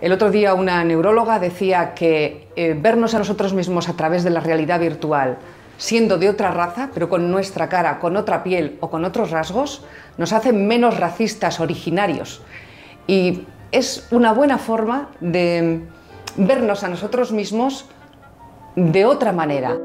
El otro día una neuróloga decía que eh, vernos a nosotros mismos a través de la realidad virtual, siendo de otra raza, pero con nuestra cara, con otra piel o con otros rasgos, nos hace menos racistas originarios. Y es una buena forma de vernos a nosotros mismos de otra manera.